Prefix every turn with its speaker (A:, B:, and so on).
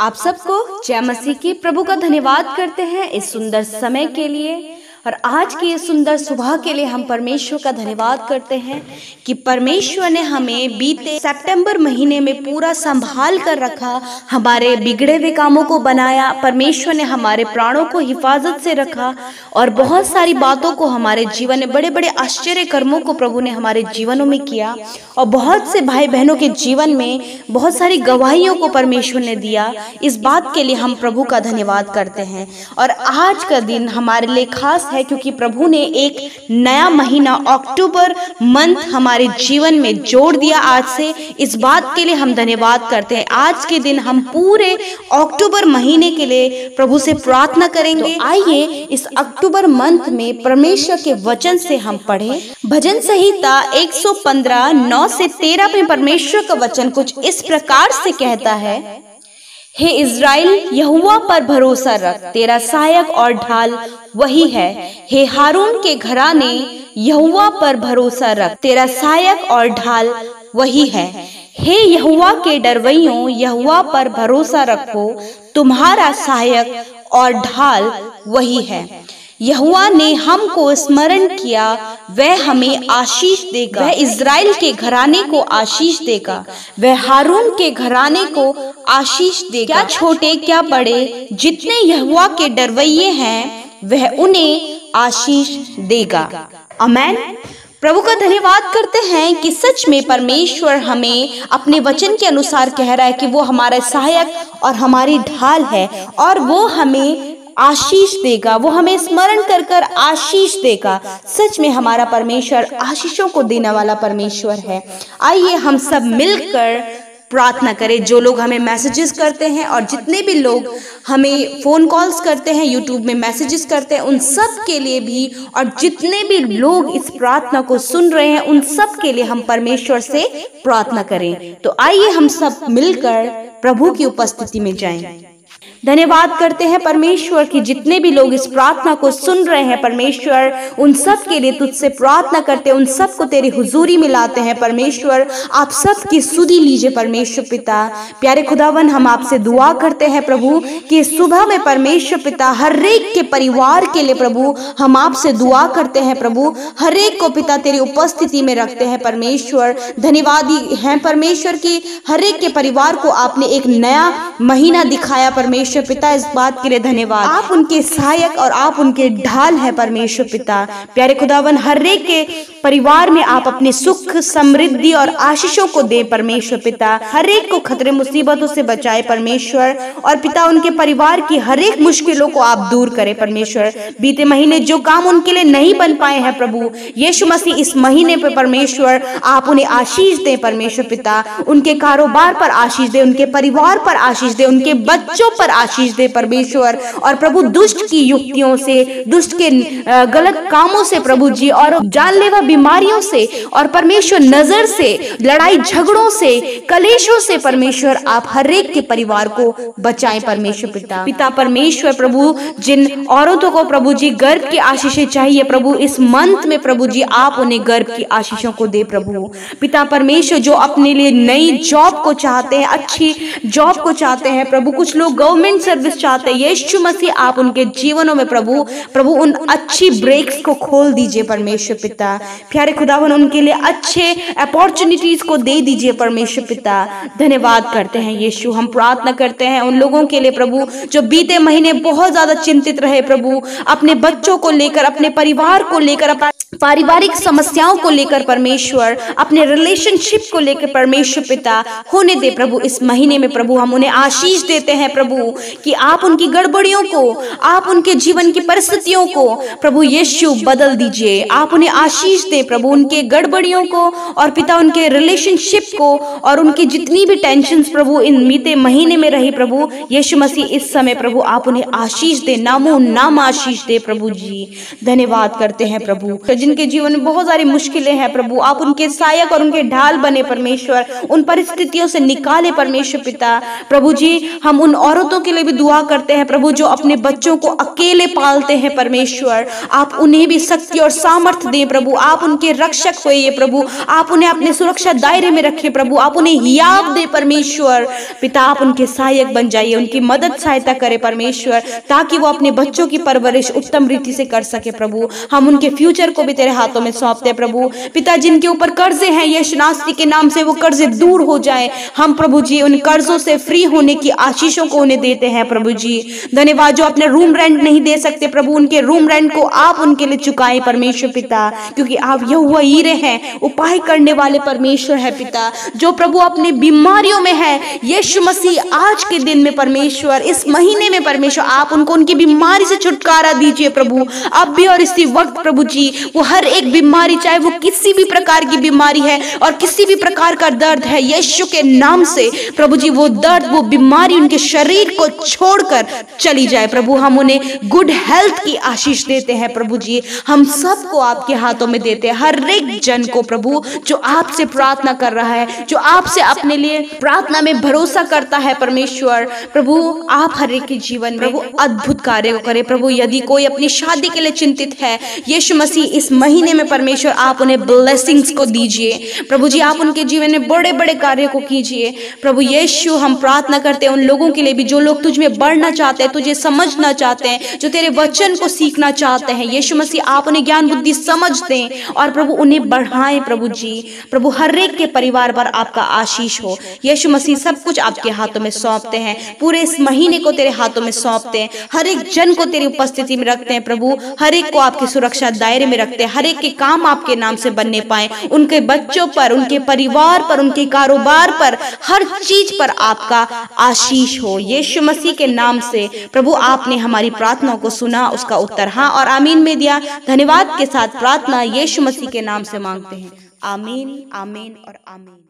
A: आप सबको जय मसीह की प्रभु का धन्यवाद करते हैं इस सुंदर समय के लिए। और आज की इस सुंदर सुबह के लिए हम परमेश्वर का धन्यवाद करते हैं कि परमेश्वर ने हमें बीते सितंबर महीने में पूरा संभाल कर रखा, हमारे बिगड़े हुए कामों को बनाया, परमेश्वर ने हमारे प्राणों को हिफाजत से रखा और बहुत सारी बातों को हमारे जीवन में बड़े बड़े आश्चर्य कर्मों को प्रभु ने हमारे जीवनों में किया और बहुत से भाई बहनों के जीवन में बहुत सारी गवाहियों को परमेश्वर ने दिया। इस बात के लिए हम प्रभु का धन्यवाद करते हैं। और आज का दिन हमारे लिए खास है, क्योंकि प्रभु ने एक नया महीना, अक्टूबर मंथ हमारे जीवन में जोड़ दिया आज से। इस बात के लिए हम धन्यवाद करते हैं। आज के दिन हम पूरे अक्टूबर महीने के लिए प्रभु से प्रार्थना करेंगे। तो आइए इस अक्टूबर मंथ में परमेश्वर के वचन से हम पढ़े। भजन संहिता 115 9 से 13 में परमेश्वर का वचन कुछ इस प्रकार से कहता है हे इज़राइल यहुआ पर भरोसा रख, तेरा सहायक और ढाल वही है। हे हारून के घराने यहुआ पर भरोसा रख, तेरा सहायक और ढाल वही है। हे यहुआ के डरवैयों यहुआ पर भरोसा रखो, तुम्हारा सहायक और ढाल वही है। यहुआ ने हमको स्मरण किया, वह हमें आशीष देगा। वह इज़राइल के घराने को आशीष देगा। वह हारून के घराने को आशीष देगा। क्या छोटे, क्या बड़े, जितने यहुआ के डरवैये हैं, वह उन्हें आशीष देगा। अमैन प्रभु का धन्यवाद करते हैं कि सच में परमेश्वर हमें अपने वचन के अनुसार कह रहा है कि वो हमारा सहायक और हमारी ढाल है और वो हमें आशीष देगा, वो हमें स्मरण कर कर आशीष देगा। सच में हमारा परमेश्वर आशीषों को देने वाला परमेश्वर है। आइए हम सब मिलकर प्रार्थना करें। जो लोग हमें मैसेजेस करते हैं और जितने भी लोग हमें फ़ोन कॉल्स करते हैं यूट्यूब में मैसेजेस करते हैं, उन सब के लिए भी और जितने भी लोग इस प्रार्थना को सुन रहे हैं, उन सब के लिए हम परमेश्वर से प्रार्थना करें। तो आइए हम सब मिलकर प्रभु की उपस्थिति में जाएँ। धन्यवाद करते हैं परमेश्वर की जितने भी लोग इस प्रार्थना को सुन रहे हैं, परमेश्वर, उन सब के लिए तुझसे प्रार्थना करते हैं, उन सबको तेरी हुजूरी में लाते हैं, परमेश्वर, आप सब की सुधी लीजिए परमेश्वर पिता। प्यारे खुदावन, हम आपसे दुआ करते हैं प्रभु, कि सुबह में परमेश्वर पिता हर एक के परिवार के लिए प्रभु, हम आपसे दुआ करते हैं प्रभु, हर एक को पिता तेरी उपस्थिति में रखते हैं परमेश्वर। धन्यवाद हैं परमेश्वर की हर एक के परिवार को आपने एक नया महीना दिखाया परमेश्वर परमेश्वर पिता, इस बात के लिए धन्यवाद। आप उनके सहायक और आप उनके ढाल है परमेश्वर पिता। प्यारे खुदावन, हर एक के परिवार में आप अपने सुख, समृद्धि और आशीषों को दे परमेश्वर पिता। हर एक को खतरे, मुसीबतों से बचाए परमेश्वर। और पिता, उनके परिवार की हर एक मुश्किलों को आप दूर करें परमेश्वर। बीते महीने जो काम उनके लिए नहीं बन पाए हैं प्रभु, यीशु मसीह इस महीने पे परमेश्वर, आप उन्हें आशीष दें परमेश्वर पिता। उनके कारोबार पर आशीष दे, उनके परिवार पर आशीष दे, उनके बच्चों पर आशीष दे परमेश्वर। और प्रभु, दुष्ट की युक्तियों से, दुष्ट के गलत कामों से प्रभु जी और जानलेवा बीमारियों से और परमेश्वर नज़र से, लड़ाई झगड़ों से, कलेशों से परमेश्वर आप हर एक के परिवार को बचाएँ परमेश्वर पिता। पिता परमेश्वर प्रभु, जिन औरतों को प्रभु जी गर्भ की आशीषें चाहिए, प्रभु इस मंथ में प्रभु जी आप उन्हें गर्भ की आशीषों को दे प्रभु। पिता परमेश्वर जो अपने लिए नई जॉब को चाहते हैं, अच्छी जॉब को चाहते हैं, प्रभु कुछ लोग गवर्नमेंट सर्विस चाहते हैं, यीशु मसीह आप उनके जीवनों में प्रभु प्रभु उन अच्छी ब्रेक्स को खोल दीजिए परमेश्वर पिता। प्यारे खुदावन उनके लिए अच्छे अपॉर्चुनिटीज़ को दे दीजिए परमेश्वर पिता। धन्यवाद करते हैं यीशु। हम प्रार्थना करते हैं उन लोगों के लिए प्रभु, जो बीते महीने बहुत ज़्यादा चिंतित रहे प्रभु। अपने बच्चों को लेकर, अपने परिवार को लेकर, अपना पारिवारिक समस्याओं को लेकर परमेश्वर, अपने रिलेशनशिप को लेकर परमेश्वर पिता, होने दे प्रभु। इस महीने में प्रभु, हम उन्हें आशीष देते हैं प्रभु, कि आप उनकी गड़बड़ियों को, आप उनके जीवन की परिस्थितियों को प्रभु यीशु बदल दीजिए। आप उन्हें आशीष दें प्रभु, उनके गड़बड़ियों को और पिता उनके रिलेशनशिप को और उनकी जितनी भी टेंशन प्रभु, इन बीते महीने में रही प्रभु, यीशु मसीह, इस समय प्रभु, आप उन्हें आशीष दे। नामो नाम आशीष दे प्रभु जी। धन्यवाद करते हैं प्रभु। जिनके जीवन में बहुत सारी मुश्किलें हैं, प्रभु, आप उनके सहायक और उनके ढाल बने परमेश्वर, उन परिस्थितियों से निकाले परमेश्वर पिता। प्रभु जी, हम उन औरतों के लिए भी दुआ करते हैं, प्रभु, जो अपने बच्चों को अकेले पालते हैं परमेश्वर। आप उन्हें भी शक्ति और सामर्थ्य दें, प्रभु, आप उनके रक्षक होइए, प्रभु, आप उन्हें अपने सुरक्षा दायरे में रखें, प्रभु, आप उन्हें हियाव दे परमेश्वर। पिता, आप उनके सहायक बन जाइए, उनकी मदद सहायता करे परमेश्वर, ताकि वो अपने बच्चों की परवरिश उत्तम रीति से कर सके, प्रभु। हम उनके फ्यूचर को भी तेरे हाथों में सौंपते प्रभु। पिता जिनके ऊपर कर्जे हैं। यश नास्ती के नाम से वो कर्जे दूर हो जाए। हम, प्रभु जी, उन कर्जों से फ्री होने की आशीषों को उन्हें देते हैं, प्रभु जी। धन्यवाद, जो अपने रूम रेंट नहीं दे सकते, प्रभु। उनके रूम रेंट को आप उनके लिए चुकाए, परमेश्वर पिता। क्योंकि आप यह हुआ हीरे हैं, उपाय करने वाले परमेश्वर है पिता। जो, प्रभु, अपने बीमारियों में है, यीशु मसीह आज के दिन में परमेश्वर, इस महीने में परमेश्वर, आप उनको उनकी बीमारी से छुटकारा दीजिए, प्रभु। अब भी और इसी वक्त, प्रभु जी, वो हर एक बीमारी, चाहे वो किसी भी प्रकार की बीमारी है और किसी भी प्रकार का दर्द है, यीशु के नाम से प्रभु जी, वो दर्द, वो बीमारी उनके शरीर को छोड़कर चली जाए। प्रभु, हम उन्हें गुड हेल्थ की आशीष देते हैं, प्रभु जी। हम सबको आपके हाथों में देते हैं। हर एक जन को, प्रभु, जो आपसे प्रार्थना कर रहा है, जो आपसे अपने लिए प्रार्थना में भरोसा करता है परमेश्वर। प्रभु, आप हर एक के जीवन में प्रभु, अद्भुत कार्य करें। प्रभु, यदि कोई अपनी शादी के लिए चिंतित है, यीशु मसीह इस महीने में परमेश्वर, आप उन्हें ब्लेसिंग्स को दीजिए। प्रभु जी, आप उनके जीवन में बड़े बड़े कार्य को कीजिए। प्रभु यीशु, हम प्रार्थना करते हैं उन लोगों के लिए भी, जो लोग तुझ में बढ़ना चाहते हैं, तुझे समझना चाहते हैं, जो तेरे वचन को सीखना चाहते हैं। यीशु मसीह, आप उन्हें ज्ञान बुद्धि समझ दें और प्रभु, उन्हें बढ़ाएँ प्रभु जी। प्रभु, हर एक के परिवार पर आपका आशीष हो। यीशु मसीह, सब कुछ आपके हाथों में सौंपते हैं। पूरे इस महीने को तेरे हाथों में सौंपते हैं। हर एक जन को तेरी उपस्थिति में रखते हैं प्रभु। हर एक को आपकी सुरक्षा दायरे में रखते हैं हर एक के काम आपके नाम से बनने पाए। उनके बच्चों पर, उनके परिवार पर, उनके कारोबार पर, हर चीज़ पर आपका आशीष हो। यीशु मसीह के नाम से प्रभु, आपने हमारी प्रार्थना को सुना, उसका उत्तर हाँ और आमीन में दिया। धन्यवाद के साथ प्रार्थना यीशु मसीह के नाम से मांगते हैं। आमीन आमीन और आमीन।